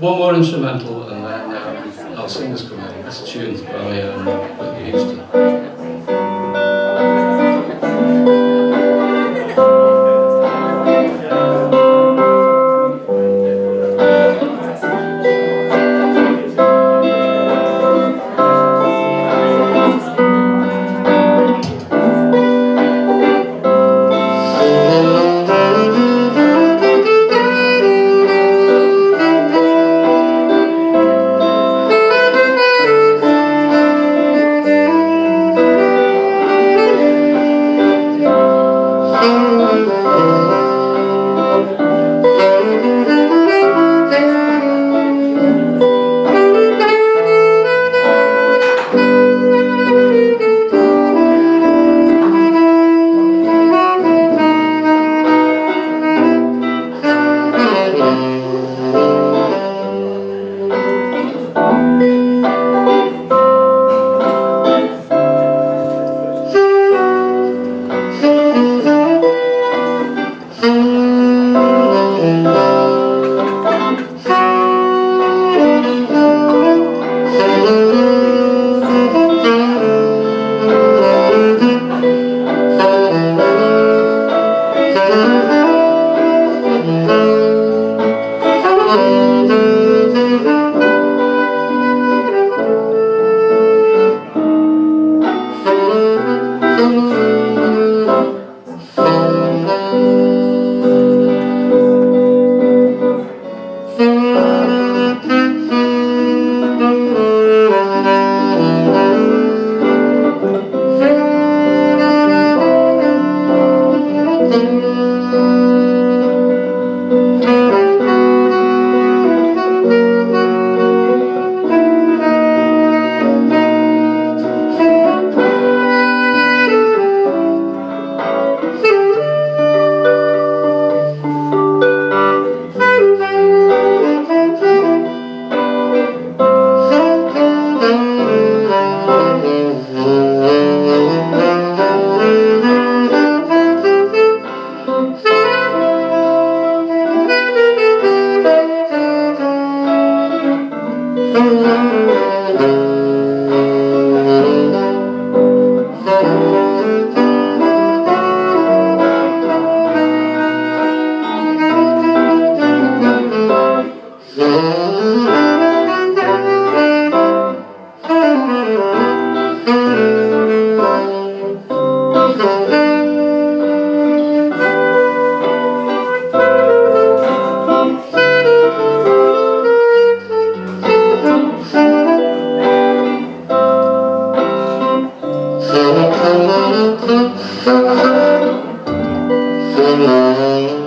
One more instrumental and then uh, I'll sing this come in. This tune's by um, Whitney Houston. Thank you.